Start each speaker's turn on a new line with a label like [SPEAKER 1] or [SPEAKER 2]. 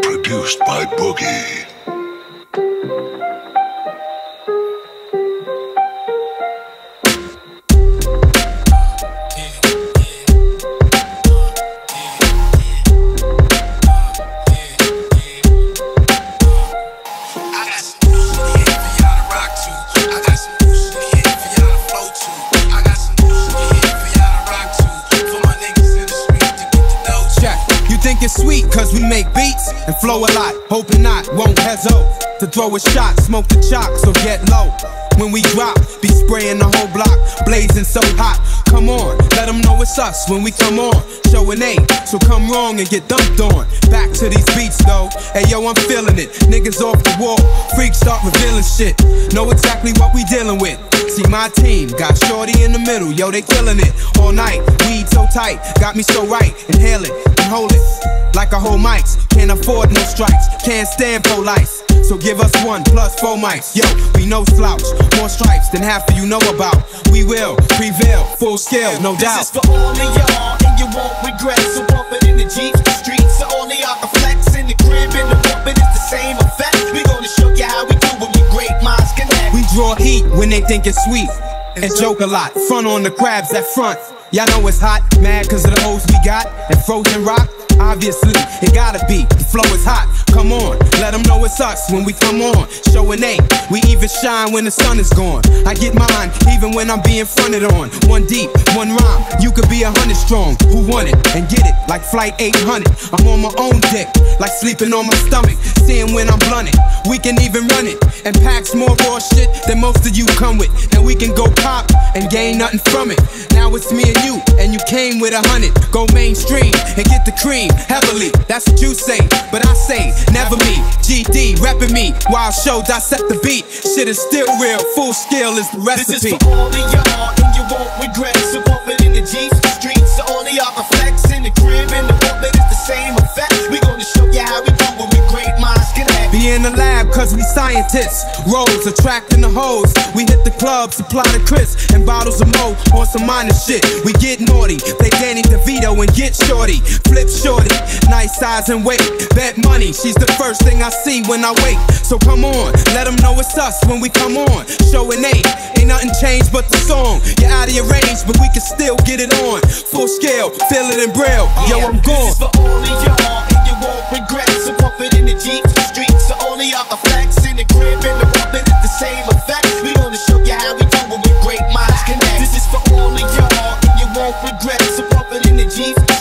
[SPEAKER 1] Produced by Boogie.
[SPEAKER 2] Make beats and flow a lot. Hoping not, won't hesitate to throw a shot, smoke the chalk, so get low. When we drop, be spraying the whole block, blazing so hot. Come on, let them know it's us when we come on. Show and AG, so come wrong and get dumped on. Back to these beats though, hey yo, I'm feeling it. Niggas off the wall, freaks start revealing shit. Know exactly what we dealing with. See my team, got Shorty in the middle, yo, they killing it. All night, weed so tight, got me so right. Inhale it and hold it like a whole mics. Can't afford no strikes, can't stand police. So give us one plus four mics. Yo, we no slouch, more stripes than half of you know about. We will prevail, full scale, no doubt.
[SPEAKER 3] This is for all of y'all, and you won't regret. So bump it in the Jeep, the streets, so only y'all can flex in the crib, and the bumping is the same effect. We gonna show you how we do when we great minds connect.
[SPEAKER 2] We draw heat when they think it's sweet. And joke a lot, front on the crabs at front. Y'all know it's hot, mad cause of the hoes we got. And frozen rock, Obviously, it gotta be. The flow is hot. Come on, let them know it's us when we come on. Show and AG, we even shine when the sun is gone. I get mine even when I'm being fronted on. One deep, one rhyme. You could be a hundred strong. Who want it and get it like flight 800? I'm on my own dick, like sleeping on my stomach. Seeing when I'm blunted, we can even run it and packs more raw shit than most of you come with. And we can go pop and gain nothing from it. Now it's me and you, and you came with a hundred. Go mainstream and get the cream heavily. That's what you say, but I say never me. GD repping me. Wild show dissect the beat. Shit is still real. Full scale is the recipe.
[SPEAKER 3] This is for all of y'all, and you won't regret. So
[SPEAKER 2] scientists. Rolls attracting the hoes. We hit the club, supply the crisp, and bottles of mo on some minor shit. We get naughty, play Danny DeVito and get shorty. Flip shorty, nice size and weight. Bet money, she's the first thing I see when I wake. So come on, let them know it's us when we come on. Show and AG, ain't nothing changed but the song. You're out of your range, but we can still get it on. Full scale, feel it in braille. Yo, I'm gone.
[SPEAKER 3] This is for of y'all, and you won't regret. So pump it in the Jeep, streets, so only y'all can won't regret. So pump it in the Jeep,